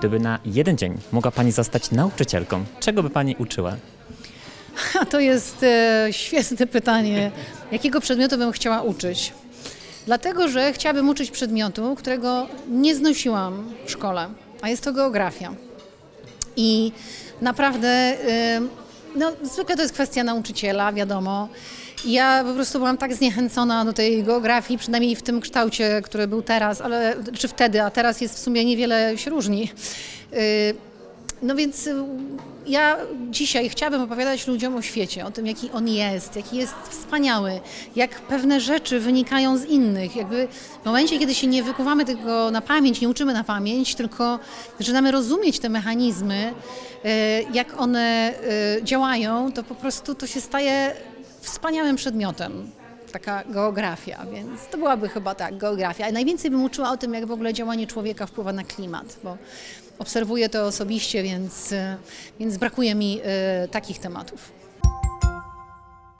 gdyby na jeden dzień mogła Pani zostać nauczycielką, czego by Pani uczyła? A to jest e, świetne pytanie. Jakiego przedmiotu bym chciała uczyć? Dlatego, że chciałabym uczyć przedmiotu, którego nie znosiłam w szkole, a jest to geografia. I naprawdę, e, no, zwykle to jest kwestia nauczyciela, wiadomo. Ja po prostu byłam tak zniechęcona do tej geografii, przynajmniej w tym kształcie, który był teraz, ale czy wtedy, a teraz jest w sumie niewiele się różni. E, no więc y, ja dzisiaj chciałabym opowiadać ludziom o świecie, o tym, jaki on jest, jaki jest wspaniały, jak pewne rzeczy wynikają z innych. Jakby w momencie, kiedy się nie wykuwamy tego na pamięć, nie uczymy na pamięć, tylko zaczynamy rozumieć te mechanizmy, y, jak one y, działają, to po prostu to się staje wspaniałym przedmiotem taka geografia, więc to byłaby chyba tak, geografia. Najwięcej bym uczyła o tym, jak w ogóle działanie człowieka wpływa na klimat, bo obserwuję to osobiście, więc, więc brakuje mi y, takich tematów.